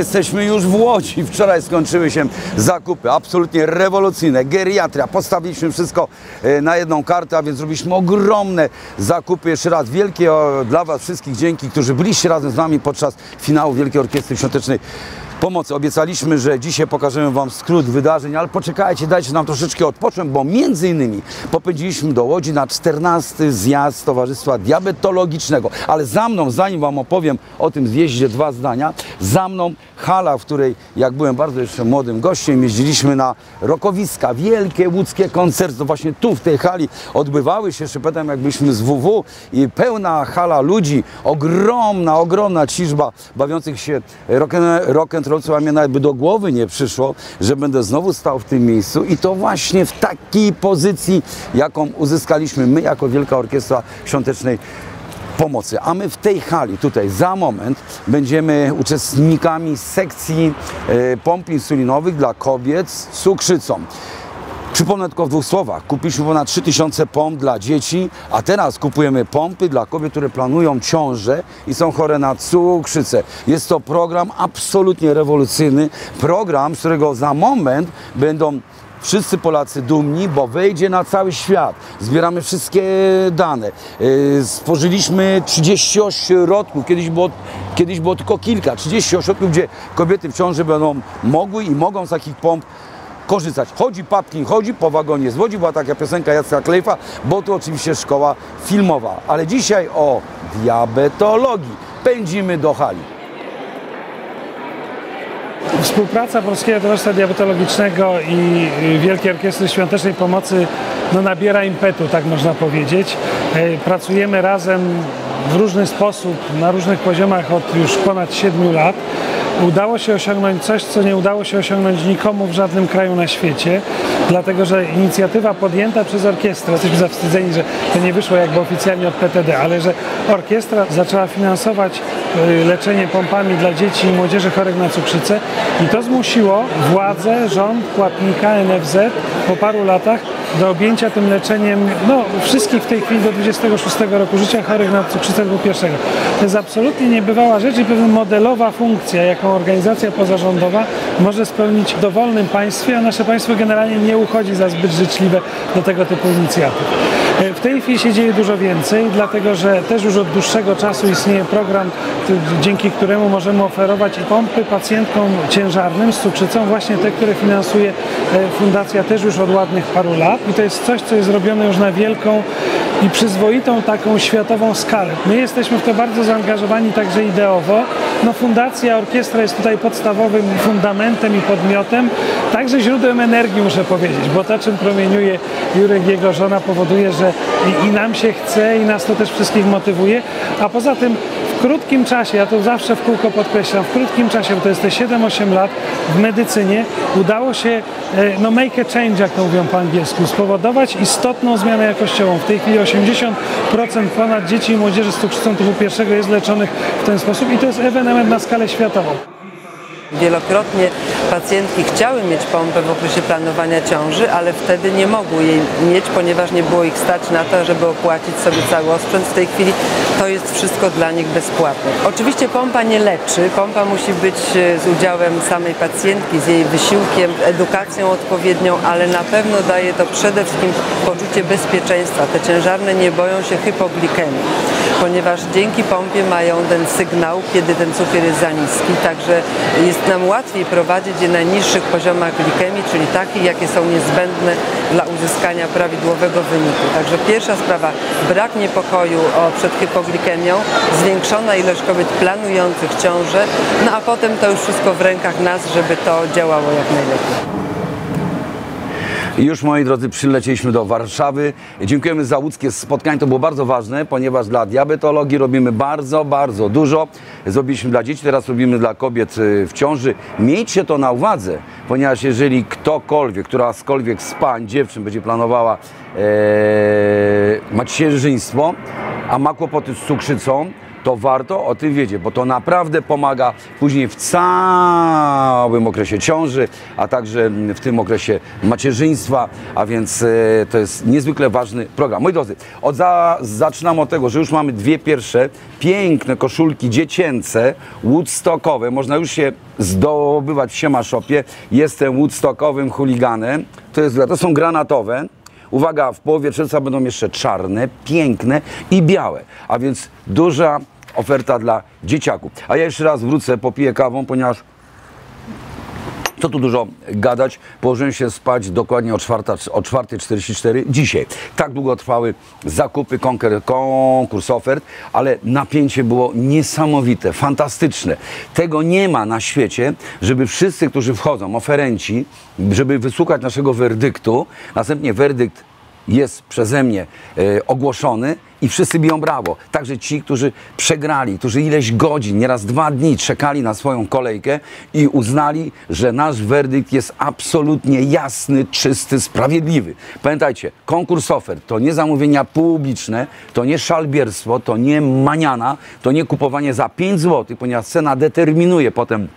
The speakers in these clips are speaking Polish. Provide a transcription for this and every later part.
jesteśmy już w Łodzi. Wczoraj skończyły się zakupy absolutnie rewolucyjne. Geriatria. Postawiliśmy wszystko e, na jedną kartę, a więc zrobiliśmy ogromne zakupy. Jeszcze raz wielkie dla Was wszystkich dzięki, którzy byliście razem z nami podczas finału Wielkiej Orkiestry Świątecznej pomocy. Obiecaliśmy, że dzisiaj pokażemy Wam skrót wydarzeń, ale poczekajcie, dajcie nam troszeczkę odpocząć, bo między innymi popędziliśmy do Łodzi na 14 zjazd Towarzystwa Diabetologicznego. Ale za mną, zanim Wam opowiem o tym zjeździe, dwa zdania, za mną hala, w której, jak byłem bardzo jeszcze młodym gościem, jeździliśmy na rokowiska, wielkie łódzkie koncerty, to właśnie tu, w tej hali odbywały się, jeszcze pamiętam, jak byliśmy z WW i pełna hala ludzi, ogromna, ogromna ciżba bawiących się rock a mnie nawet by do głowy nie przyszło, że będę znowu stał w tym miejscu i to właśnie w takiej pozycji, jaką uzyskaliśmy my jako Wielka Orkiestra Świątecznej Pomocy. A my w tej hali, tutaj za moment, będziemy uczestnikami sekcji e, pomp insulinowych dla kobiet z cukrzycą. Przypomnę tylko w dwóch słowach. Kupiliśmy ponad 3000 pomp dla dzieci, a teraz kupujemy pompy dla kobiet, które planują ciążę i są chore na cukrzycę. Jest to program absolutnie rewolucyjny. Program, z którego za moment będą wszyscy Polacy dumni, bo wejdzie na cały świat. Zbieramy wszystkie dane. Yy, Stworzyliśmy 30 ośrodków, kiedyś było, kiedyś było tylko kilka. 30 ośrodków, gdzie kobiety w ciąży będą mogły i mogą z takich pomp korzystać. Chodzi Papkin, chodzi po wagonie z Łodzi, była taka piosenka Jacka Klejfa, bo to oczywiście szkoła filmowa. Ale dzisiaj o diabetologii. Pędzimy do hali. Współpraca Polskiego Towarzystwa Diabetologicznego i Wielkiej Orkiestry Świątecznej Pomocy no, nabiera impetu, tak można powiedzieć. E, Pracujemy razem w różny sposób, na różnych poziomach od już ponad 7 lat. Udało się osiągnąć coś, co nie udało się osiągnąć nikomu w żadnym kraju na świecie, dlatego że inicjatywa podjęta przez orkiestrę, jesteśmy zawstydzeni, że to nie wyszło jakby oficjalnie od PTD, ale że orkiestra zaczęła finansować y, leczenie pompami dla dzieci i młodzieży chorych na cukrzycę i to zmusiło władze, rząd, płatnika, NFZ po paru latach do objęcia tym leczeniem no, wszystkich w tej chwili do 26 roku życia chorych na cukrzycę typu pierwszego. To jest absolutnie niebywała rzecz i pewna modelowa funkcja, jaką organizacja pozarządowa może spełnić w dowolnym państwie, a nasze państwo generalnie nie uchodzi za zbyt życzliwe do tego typu inicjatyw. W tej chwili się dzieje dużo więcej, dlatego że też już od dłuższego czasu istnieje program, dzięki któremu możemy oferować pompy pacjentkom ciężarnym z cukrzycą, właśnie te, które finansuje e, fundacja też już od ładnych paru lat i to jest coś, co jest robione już na wielką i przyzwoitą taką światową skalę. My jesteśmy w to bardzo zaangażowani także ideowo. No fundacja, orkiestra jest tutaj podstawowym fundamentem i podmiotem, także źródłem energii muszę powiedzieć, bo to czym promieniuje Jurek jego żona powoduje, że i, i nam się chce i nas to też wszystkich motywuje, a poza tym w krótkim czasie, ja to zawsze w kółko podkreślam, w krótkim czasie, bo to jest te 7-8 lat w medycynie, udało się e, no make a change, jak to mówią po angielsku, spowodować istotną zmianę jakościową. W tej chwili 80% ponad dzieci i młodzieży z cukrzycą typu pierwszego jest leczonych w ten sposób i to jest ewenement na skalę światową. Wielokrotnie pacjentki chciały mieć pompę w okresie planowania ciąży, ale wtedy nie mogły jej mieć, ponieważ nie było ich stać na to, żeby opłacić sobie cały osprzęt. W tej chwili to jest wszystko dla nich bezpłatne. Oczywiście pompa nie leczy, pompa musi być e, z udziałem samej pacjentki, z jej wysiłkiem, edukacją odpowiednią, ale na pewno daje to przede wszystkim poczucie bezpieczeństwa. Te ciężarne nie boją się hipoglikemii, ponieważ dzięki pompie mają ten sygnał, kiedy ten cukier jest za niski, także jest nam łatwiej prowadzić je na niższych poziomach glikemii, czyli takich, jakie są niezbędne dla uzyskania prawidłowego wyniku. Także pierwsza sprawa, brak niepokoju o, przed hipoglikemią, zwiększona ilość kobiet planujących ciążę, no a potem to już wszystko w rękach nas, żeby to działało jak najlepiej. Już moi drodzy, przylecieliśmy do Warszawy. Dziękujemy za łódzkie spotkanie. To było bardzo ważne, ponieważ dla diabetologii robimy bardzo, bardzo dużo. Zrobiliśmy dla dzieci, teraz robimy dla kobiet y, w ciąży. Miejcie to na uwadze, ponieważ jeżeli ktokolwiek, którakolwiek z pań, dziewczyn będzie planowała e, macierzyństwo, a ma kłopoty z cukrzycą, to warto o tym wiedzieć, bo to naprawdę pomaga później w całym okresie ciąży, a także w tym okresie macierzyństwa, a więc e, to jest niezwykle ważny program. Moi drodzy, od za, zaczynam od tego, że już mamy dwie pierwsze piękne koszulki dziecięce, woodstockowe. Można już się zdobywać w Siema Shopie. Jestem woodstockowym chuliganem. To, jest, to są granatowe. Uwaga, w połowie czerwca będą jeszcze czarne, piękne i białe, a więc duża oferta dla dzieciaków. A ja jeszcze raz wrócę, popiję kawą, ponieważ co tu dużo gadać, położyłem się spać dokładnie o 4.44 o 4.44 dzisiaj. Tak długo trwały zakupy, konkur, konkurs ofert, ale napięcie było niesamowite, fantastyczne. Tego nie ma na świecie, żeby wszyscy, którzy wchodzą, oferenci, żeby wysłuchać naszego werdyktu, następnie werdykt jest przeze mnie e, ogłoszony i wszyscy biją brawo. Także ci, którzy przegrali, którzy ileś godzin, nieraz dwa dni czekali na swoją kolejkę i uznali, że nasz werdykt jest absolutnie jasny, czysty, sprawiedliwy. Pamiętajcie, konkurs ofert to nie zamówienia publiczne, to nie szalbierstwo, to nie maniana, to nie kupowanie za 5 zł, ponieważ cena determinuje potem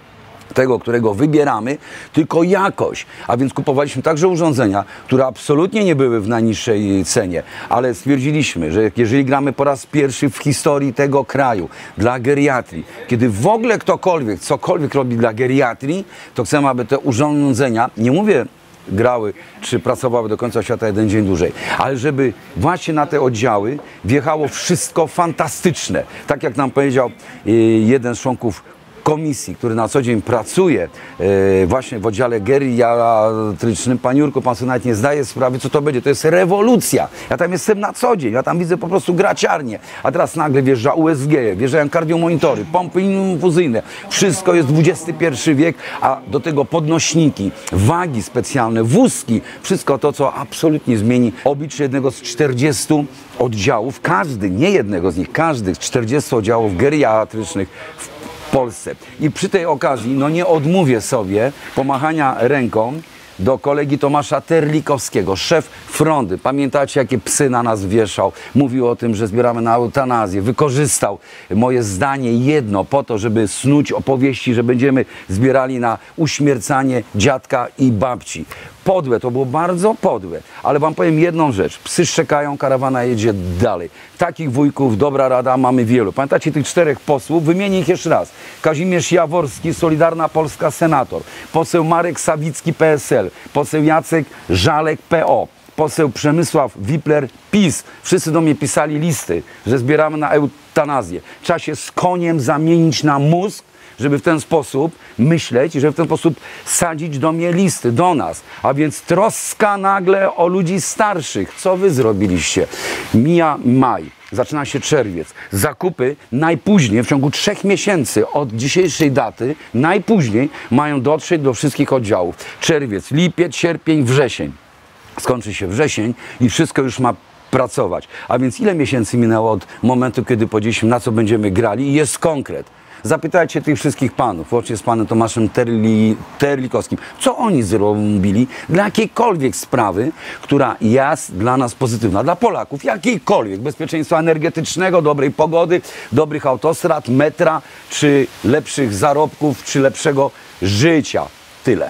tego, którego wybieramy, tylko jakość. A więc kupowaliśmy także urządzenia, które absolutnie nie były w najniższej cenie, ale stwierdziliśmy, że jeżeli gramy po raz pierwszy w historii tego kraju dla geriatrii, kiedy w ogóle ktokolwiek cokolwiek robi dla geriatrii, to chcemy, aby te urządzenia, nie mówię grały, czy pracowały do końca świata jeden dzień dłużej. Ale żeby właśnie na te oddziały wjechało wszystko fantastyczne. Tak jak nam powiedział y, jeden z członków komisji, który na co dzień pracuje e, właśnie w oddziale geriatrycznym, pan Jurko, pan sobie nawet nie zdaje sprawy, co to będzie. To jest rewolucja. Ja tam jestem na co dzień, ja tam widzę po prostu graciarnie. A teraz nagle wjeżdża USG, wjeżdżają kardiomonitory, pompy infuzyjne. Wszystko jest XXI wiek, a do tego podnośniki, wagi specjalne, wózki, wszystko to, co absolutnie zmieni oblicze jednego z 40 oddziałów, każdy, nie jednego z nich, każdy z 40 oddziałów geriatrycznych w Polsce. I przy tej okazji, no nie odmówię sobie pomachania ręką do kolegi Tomasza Terlikowskiego, szef frondy. Pamiętacie, jakie psy na nas wieszał? Mówił o tym, że zbieramy na eutanazję. Wykorzystał moje zdanie jedno po to, żeby snuć opowieści, że będziemy zbierali na uśmiercanie dziadka i babci. Podłe, to było bardzo podłe. Ale wam powiem jedną rzecz. Psy szczekają, karawana jedzie dalej. Takich wujków, dobra rada, mamy wielu. Pamiętacie tych czterech posłów? Wymienię ich jeszcze raz. Kazimierz Jaworski, Solidarna Polska, senator. Poseł Marek Sawicki, PSL. Poseł Jacek Żalek, PO poseł Przemysław Wipler, PiS. Wszyscy do mnie pisali listy, że zbieramy na eutanazję. Trzeba się z koniem zamienić na mózg, żeby w ten sposób myśleć i żeby w ten sposób sadzić do mnie listy, do nas. A więc troska nagle o ludzi starszych. Co wy zrobiliście? Mija maj. Zaczyna się czerwiec. Zakupy najpóźniej, w ciągu trzech miesięcy od dzisiejszej daty, najpóźniej mają dotrzeć do wszystkich oddziałów. Czerwiec, lipiec, sierpień, wrzesień. Skończy się wrzesień i wszystko już ma pracować. A więc ile miesięcy minęło od momentu, kiedy powiedzieliśmy, na co będziemy grali i jest konkret. Zapytajcie tych wszystkich panów, łącznie z panem Tomaszem Terli, Terlikowskim, co oni zrobili dla jakiejkolwiek sprawy, która jest dla nas pozytywna, dla Polaków, jakiejkolwiek, bezpieczeństwa energetycznego, dobrej pogody, dobrych autostrad, metra, czy lepszych zarobków, czy lepszego życia. Tyle.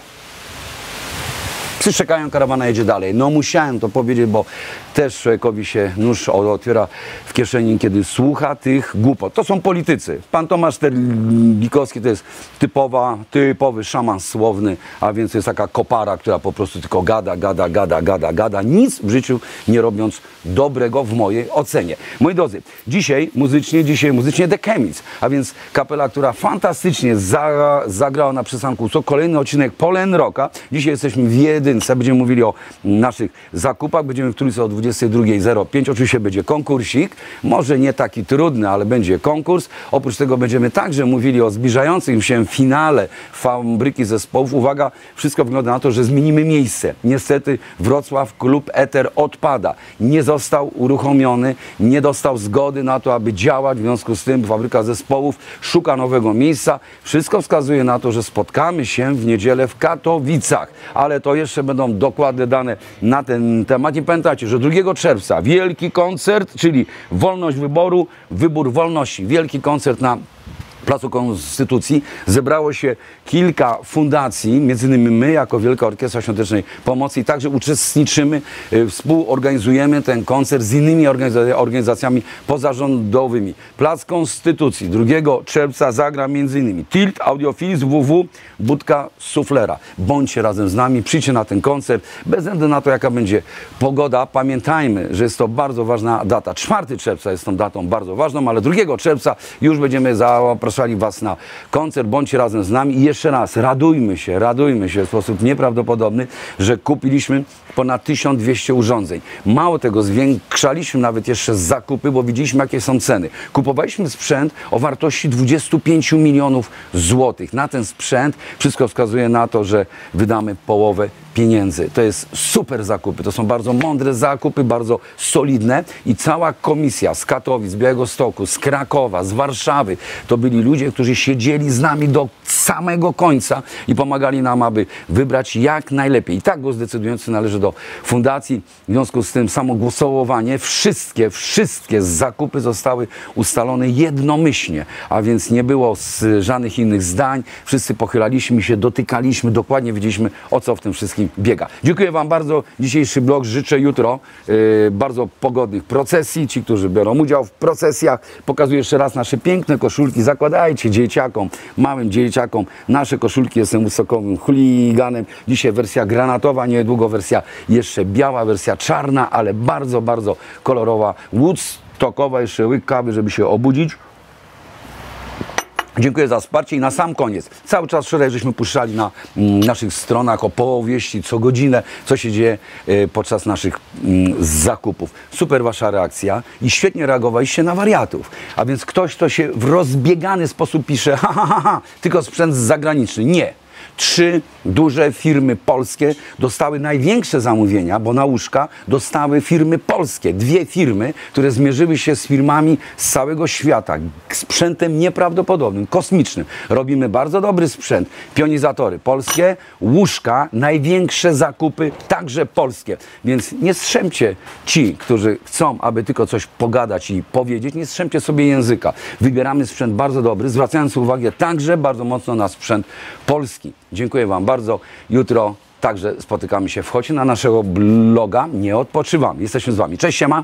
Psy czekają, karawana jedzie dalej. No musiałem to powiedzieć, bo też człowiekowi się nóż otwiera w kieszeni, kiedy słucha tych głupot. To są politycy. Pan Tomasz Terlikowski to jest typowa, typowy szaman słowny, a więc jest taka kopara, która po prostu tylko gada, gada, gada, gada, gada, nic w życiu nie robiąc dobrego w mojej ocenie. Moi drodzy, dzisiaj muzycznie, dzisiaj muzycznie The Chemics, a więc kapela, która fantastycznie za, zagrała na przystanku co kolejny odcinek Polen Rocka. Dzisiaj jesteśmy w jedynce, będziemy mówili o naszych zakupach, będziemy w trójce o 22.05. Oczywiście będzie konkursik, może nie taki trudny, ale będzie konkurs. Oprócz tego będziemy także mówili o zbliżającym się finale fabryki zespołów. Uwaga, wszystko wygląda na to, że zmienimy miejsce. Niestety Wrocław Klub Eter odpada. Nie został uruchomiony, nie dostał zgody na to, aby działać. W związku z tym fabryka zespołów szuka nowego miejsca. Wszystko wskazuje na to, że spotkamy się w niedzielę w Katowicach. Ale to jeszcze będą dokładne dane na ten temat. I pamiętajcie, że 2 czerwca wielki koncert, czyli wolność wyboru, wybór wolności. Wielki koncert na Placu Konstytucji zebrało się kilka fundacji, między innymi my jako Wielka Orkiestra Świątecznej Pomocy i także uczestniczymy, y, współorganizujemy ten koncert z innymi organiza- organizacjami pozarządowymi. Plac Konstytucji 2 czerwca zagra między innymi Tilt, Audiofilis, WW, Budka Suflera. Bądźcie razem z nami, przyjdźcie na ten koncert, bez względu na to jaka będzie pogoda. Pamiętajmy, że jest to bardzo ważna data. 4 czerwca jest tą datą bardzo ważną, ale 2 czerwca już będziemy zapraszali Was na koncert. Bądźcie razem z nami i jeszcze raz radujmy się, radujmy się w sposób nieprawdopodobny, że kupiliśmy ponad 1200 urządzeń. Mało tego, zwiększaliśmy nawet jeszcze zakupy, bo widzieliśmy jakie są ceny. Kupowaliśmy sprzęt o wartości 25 milionów złotych. Na ten sprzęt wszystko wskazuje na to, że wydamy połowę pieniędzy. To jest super zakupy. To są bardzo mądre zakupy, bardzo solidne i cała komisja z Katowic, z Białegostoku, z Krakowa, z Warszawy, to byli ludzie, którzy siedzieli z nami do samego końca i pomagali nam, aby wybrać jak najlepiej. I tak głos decydujący należy do fundacji. W związku z tym samo głosowanie, wszystkie, wszystkie zakupy zostały ustalone jednomyślnie, a więc nie było żadnych innych zdań. Wszyscy pochylaliśmy się, dotykaliśmy, dokładnie wiedzieliśmy o co w tym wszystkim biega. Dziękuję Wam bardzo. Dzisiejszy blog życzę jutro yy, bardzo pogodnych procesji. Ci, którzy biorą udział w procesjach, pokazuję jeszcze raz nasze piękne koszulki. Zakładajcie dzieciakom, małym dzieciakom nasze koszulki. Jestem wysokowym chuliganem. Dzisiaj wersja granatowa, niedługo wersja jeszcze biała, wersja czarna, ale bardzo, bardzo kolorowa. Woodstockowa, jeszcze łyk kawy, żeby się obudzić. Dziękuję za wsparcie i na sam koniec. Cały czas wczoraj żeśmy puszczali na mm, naszych stronach opowieści co godzinę, co się dzieje e, podczas naszych mm, zakupów. Super wasza reakcja i świetnie reagowaliście na wariatów. A więc ktoś, kto się w rozbiegany sposób pisze, ha, ha, ha, ha tylko sprzęt zagraniczny. Nie. Trzy duże firmy polskie dostały największe zamówienia, bo na łóżka dostały firmy polskie. Dwie firmy, które zmierzyły się z firmami z całego świata. Sprzętem nieprawdopodobnym, kosmicznym. Robimy bardzo dobry sprzęt. Pionizatory polskie, łóżka, największe zakupy, także polskie. Więc nie strzemcie ci, którzy chcą, aby tylko coś pogadać i powiedzieć, nie strzemcie sobie języka. Wybieramy sprzęt bardzo dobry, zwracając uwagę także bardzo mocno na sprzęt polski. Dziękuję Wam bardzo. Jutro także spotykamy się. Wchodźcie na naszego bloga. Nie odpoczywam. Jesteśmy z Wami. Cześć, siema.